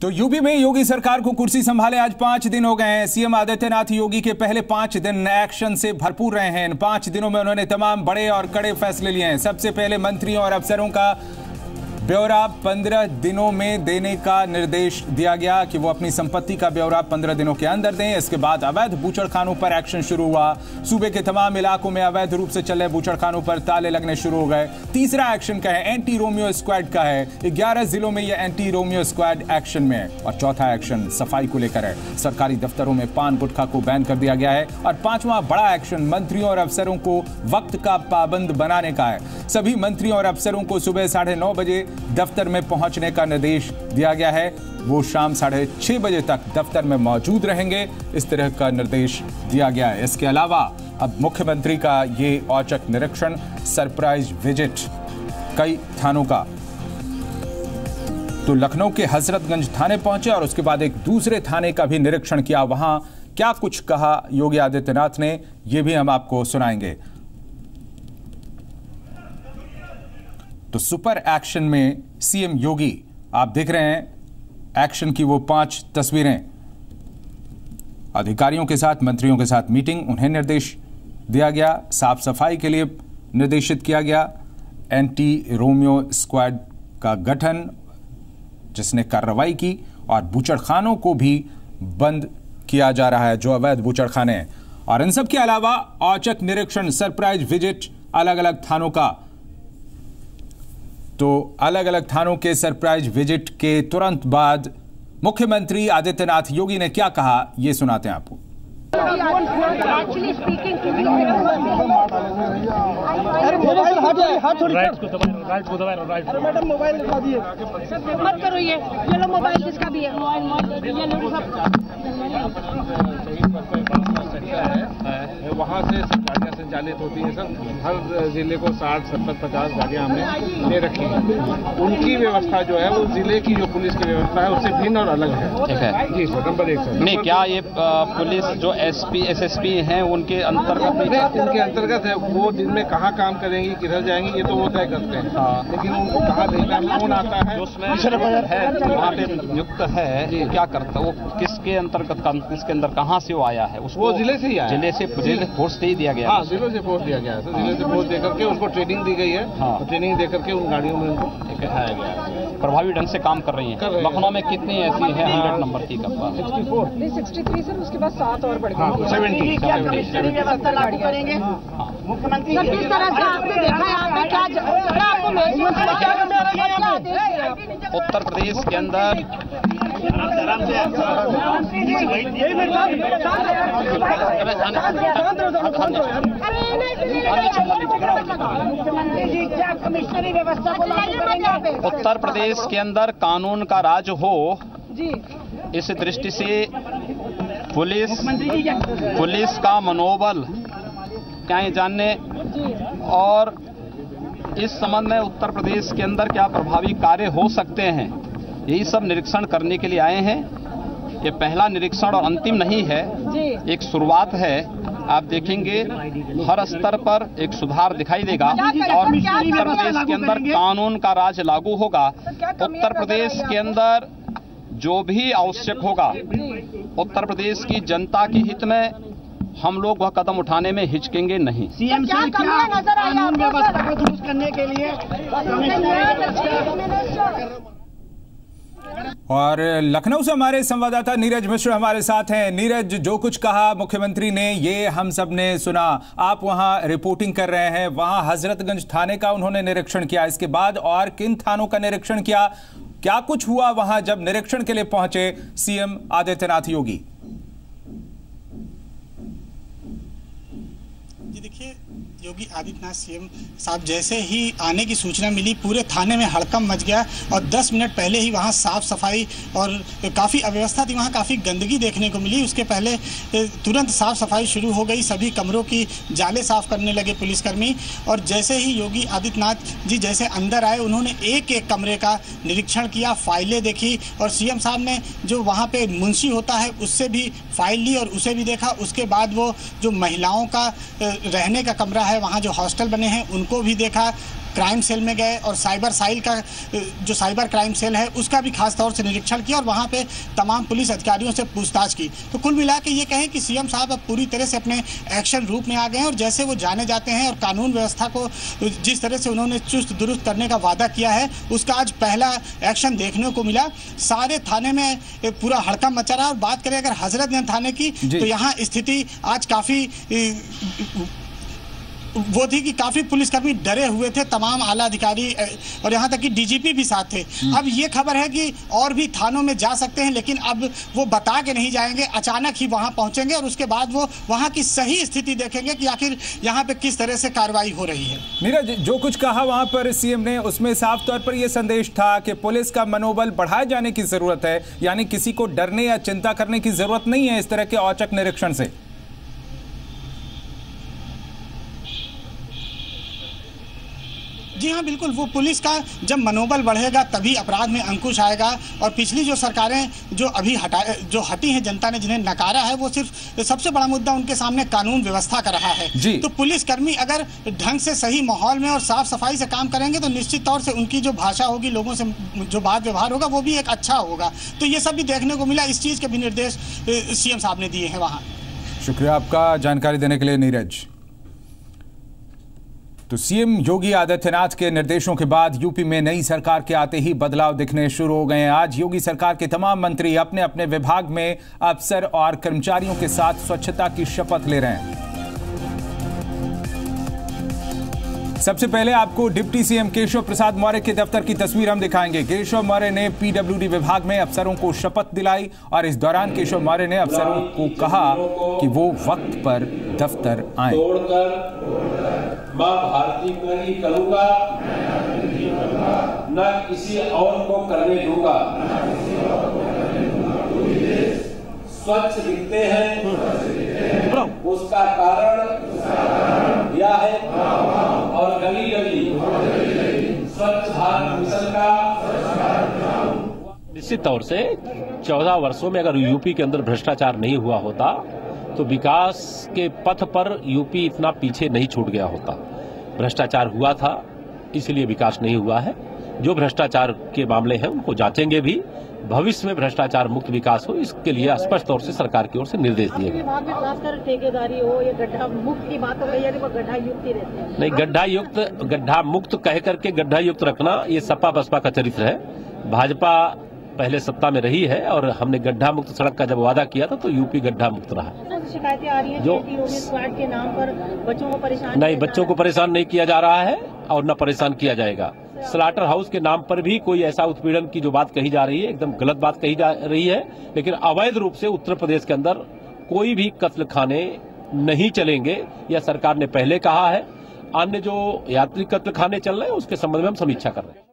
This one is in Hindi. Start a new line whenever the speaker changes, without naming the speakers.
तो यूपी में योगी सरकार को कुर्सी संभाले आज पाँच दिन हो गए हैं। सीएम आदित्यनाथ योगी के पहले पाँच दिन एक्शन से भरपूर रहे हैं। इन पाँच दिनों में उन्होंने तमाम बड़े और कड़े फैसले लिए हैं। सबसे पहले मंत्रियों और अफसरों का ब्यौरा पंद्रह दिनों में देने का निर्देश दिया गया कि वो अपनी संपत्ति का ब्यौरा पंद्रह दिनों के अंदर दें। इसके बाद अवैध बूचड़खानों पर एक्शन शुरू हुआ। सूबे के तमाम इलाकों में अवैध रूप से चल बूचड़खानों पर ताले लगने शुरू हो गए। तीसरा एक्शन का है एंटी रोमियो स्क्वाड का है। ग्यारह जिलों में यह एंटी रोमियो स्क्वाड एक्शन में है। और चौथा एक्शन सफ़ाई को लेकर है। सरकारी दफ्तरों में पान गुटखा को बैन कर दिया गया है। और पांचवा बड़ा एक्शन मंत्रियों और अफसरों को वक्त का पाबंद बनाने का है। सभी मंत्रियों और अफसरों को सुबह साढ़े नौ बजे दफ्तर में पहुँचने का निर्देश दिया गया है। वो शाम साढ़े छह बजे तक दफ्तर में मौजूद रहेंगे, इस तरह का निर्देश दिया गया है। इसके अलावा अब मुख्यमंत्री का ये औचक निरीक्षण, सरप्राइज़ विज़िट कई थानों का। तो लखनऊ के हजरतगंज थाने पहुँचे और उसके बाद एक दूसरे थाने का भी निरीक्षण किया। वहाँ क्या कुछ कहा योगी आदित्यनाथ ने यह भी हम आपको सुनाएँगे। तो सुपर एक्शन में सीएम योगी, आप देख रहे हैं, एक्शन की वो पाँच तस्वीरें। अधिकारियों के साथ, मंत्रियों के साथ मीटिंग, उन्हें निर्देश दिया गया साफ़ सफ़ाई के लिए निर्देशित किया गया। एंटी रोमियो स्क्वाड का गठन, जिसने कार्रवाई की, और बूचड़खानों को भी बंद किया जा रहा है, जो अवैध बूचड़खाने हैं। और इन सब के अलावा औचक निरीक्षण, सरप्राइज़ विज़िट अलग अलग थानों का तो अलग अलग थानों के सरप्राइज़ विज़िट के तुरंत बाद मुख्यमंत्री आदित्यनाथ योगी ने क्या कहा यह सुनाते हैं आपको।
मैडम मोबाइल दिखा दिए।
मत करो ये। ये लो मोबाइल भी है। ये लो सब।
वहाँ से संचालित होती हैं सर। हर ज़िले को साठ सत्तर पचास गाड़ियाँ हमने ले रखी हैं। उनकी व्यवस्था जो है वो ज़िले की जो पुलिस की व्यवस्था है उससे भिन्न और अलग है।
ठीक है।
जी सर नंबर एक सर।
नहीं क्या ये पुलिस जो S P S S P हैं उनके अंतर्गत नहीं
उनके अंतर्गत है। वो दिन में कहाँ काम करेंगी किधर जाएँगी ये तो वो तय करते हैं।
हाँ।
लेकिन उनको कहाँ भेजना है कौन आता है?
है वहाँ पे नियुक्त है क्या करता वो किसके अंतर्गत किसके अंदर कहाँ से वो आया है उसको
वो ज़िले से ही आया
ज़िले से ज़िले फोर्स से ही दिया गया
ज़िले से फोर्स दिया गया है। ज़िले से फोर्स दे करके उसको ट्रेनिंग दी गई है
हाँ।
ट्रेनिंग दे करके उन गाड़ियों में उनको बिठाया गया है।
प्रभावी ढंग से काम कर रही हैं।
हैं।
लखनऊ में कितनी ऐसी है हंड्रेड नंबर की कब्बा
sixty four
sixty three sir उसके बाद सात और बढ़
हाँ
गए
सेवेंटी सेवेंटी
व्यवस्था लागू करेंगे? मुख्यमंत्री
किस तरह से आपने देखा है? यहाँ पे? क्या आपने?
उत्तर प्रदेश के अंदर
मुख्यमंत्री जी क्या कमिश्नरी व्यवस्था को लागू करेंगे
उत्तर प्रदेश के अंदर कानून का राज हो
जी
इस दृष्टि से पुलिस पुलिस का मनोबल क्या ये जानने और इस संबंध में उत्तर प्रदेश के अंदर क्या प्रभावी कार्य हो सकते हैं यही सब निरीक्षण करने के लिए आए हैं ये पहला निरीक्षण और अंतिम नहीं है। एक शुरुआत है। आप देखेंगे हर स्तर पर एक सुधार दिखाई देगा और उत्तर प्रदेश के अंदर कानून का राज लागू होगा। उत्तर प्रदेश के अंदर जो भी आवश्यक होगा उत्तर प्रदेश की जनता के हित में हम लोग वह कदम उठाने में हिचकेंगे नहीं।
सीएम
क्या
से कानून व्यवस्था को दुरुस्त करने के लिए
और लखनऊ से हमारे संवाददाता नीरज मिश्र हमारे साथ हैं। नीरज, जो कुछ कहा मुख्यमंत्री ने, ये हम सबने सुना। आप वहाँ रिपोर्टिंग कर रहे हैं। वहाँ हजरतगंज थाने का उन्होंने निरीक्षण किया। इसके बाद और किन थानों का निरीक्षण किया? क्या कुछ हुआ वहाँ जब निरीक्षण के लिए पहुँचे? सीएम आदित्यनाथ योगी।
जी देखिए, योगी आदित्यनाथ सीएम साहब जैसे ही आने की सूचना मिली, पूरे थाने में हड़कम मच गया और 10 मिनट पहले ही वहाँ साफ़ सफ़ाई और काफ़ी अव्यवस्था थी, वहाँ काफ़ी गंदगी देखने को मिली। उसके पहले तुरंत साफ़ सफ़ाई शुरू हो गई, सभी कमरों की जाले साफ़ करने लगे पुलिसकर्मी और जैसे ही योगी आदित्यनाथ जी जैसे अंदर आए, उन्होंने एक एक कमरे का निरीक्षण किया, फाइलें देखी और सीएम साहब ने जो वहाँ पे मुंशी होता है, उससे भी फ़ाइल ली और उसे भी देखा। उसके बाद वो जो महिलाओं का रहने का कमरा है वहाँ जो हॉस्टल बने हैं उनको भी देखा। क्राइम सेल में गए और साइबर साइल का जो साइबर क्राइम सेल है उसका भी खास तौर से निरीक्षण किया और वहाँ पे तमाम पुलिस अधिकारियों से पूछताछ की। तो कुल मिला के ये कहें कि सीएम साहब अब पूरी तरह से अपने एक्शन रूप में आ गए हैं और जैसे वो जाने जाते हैं और कानून व्यवस्था को जिस तरह से उन्होंने चुस्त दुरुस्त करने का वादा किया है उसका आज पहला एक्शन देखने को मिला। सारे थाने में पूरा हड़कम मचा रहा और बात करें अगर हजरतगंज थाने की तो यहाँ स्थिति आज काफ़ी वो थी कि काफ़ी पुलिसकर्मी डरे हुए थे तमाम आला अधिकारी और यहाँ तक कि डीजीपी भी साथ थे। अब ये खबर है कि और भी थानों में जा सकते हैं लेकिन अब वो बता के नहीं जाएँगे अचानक ही वहाँ पहुँचेंगे और उसके बाद वो वहाँ की सही स्थिति देखेंगे कि आखिर यहाँ पे किस तरह से कार्रवाई हो रही है।
नीरज जो कुछ कहा वहाँ पर सीएम ने उसमें साफ़ तौर पर यह संदेश था कि पुलिस का मनोबल बढ़ाए जाने की ज़रूरत है यानी किसी को डरने या चिंता करने की ज़रूरत नहीं है इस तरह के औचक निरीक्षण से।
जी हाँ बिल्कुल। वो पुलिस का जब मनोबल बढ़ेगा तभी अपराध में अंकुश आएगा और पिछली जो सरकारें जो अभी हटा जो हटी हैं जनता ने जिन्हें नकारा है वो सिर्फ़ सबसे बड़ा मुद्दा उनके सामने कानून व्यवस्था का रहा है। तो पुलिसकर्मी अगर ढंग से सही माहौल में और साफ़ सफ़ाई से काम करेंगे तो निश्चित तौर से उनकी जो भाषा होगी लोगों से जो बात व्यवहार होगा वो भी एक अच्छा होगा। तो ये सब भी देखने को मिला। इस चीज़ के भी निर्देश सीएम साहब ने दिए हैं वहाँ।
शुक्रिया आपका। जानकारी देने के लिए नीरज। तो सीएम योगी आदित्यनाथ के निर्देशों के बाद यूपी में नई सरकार के आते ही बदलाव दिखने शुरू हो गए हैं। आज योगी सरकार के तमाम मंत्री अपने अपने विभाग में अफसर और कर्मचारियों के साथ स्वच्छता की शपथ ले रहे हैं। सबसे पहले आपको डिप्टी सीएम केशव प्रसाद मौर्य के दफ्तर की तस्वीर हम दिखाएँगे। केशव मौर्य ने पीडब्ल्यूडी विभाग में अफसरों को शपथ दिलाई और इस दौरान केशव मौर्य ने अफसरों को कहा कि वो वक्त पर दफ्तर आए।
माँ भारती को ही करूँगा न किसी और को करने दूँगा। स्वच्छ दिखते हैं। उसका कारण यह है और गली गली। स्वच्छ भारत मिशन का
निश्चित तौर से चौदह वर्षों में अगर यूपी के अंदर भ्रष्टाचार नहीं हुआ होता तो विकास के पथ पर यूपी इतना पीछे नहीं छूट गया होता। भ्रष्टाचार हुआ था, इसलिए विकास नहीं हुआ है। जो भ्रष्टाचार के मामले हैं, उनको जांचेंगे भी। भविष्य में भ्रष्टाचार मुक्त विकास हो इसके लिए स्पष्ट तौर से सरकार की ओर से निर्देश दिए गए।
खासकर ठेकेदारी या गड्ढा मुक्त की बात गई गड्ढा युक्त रहते
नहीं गड्ढा युक्त गड्ढा मुक्त कह करके गड्ढा युक्त रखना ये सपा बसपा का चरित्र है। भाजपा पहले सत्ता में रही है और हमने गड्ढा मुक्त सड़क का जब वादा किया था तो यूपी गड्ढा मुक्त रहा।
शिकायतें आ रही हैं
जो
के नाम पर बच्चों को परेशान
नहीं बच्चों को परेशान नहीं किया जा रहा है और न परेशान किया जाएगा। स्लाटर हाउस के नाम पर भी कोई ऐसा उत्पीड़न की जो बात कही जा रही है, एकदम गलत बात कही जा रही है, लेकिन अवैध रूप से उत्तर प्रदेश के अंदर कोई भी कत्ल खाने नहीं चलेंगे, यह सरकार ने पहले कहा है। अन्य जो यात्री कत्ल खाने चल रहे हैं, उसके संबंध में हम समीक्षा कर रहे हैं।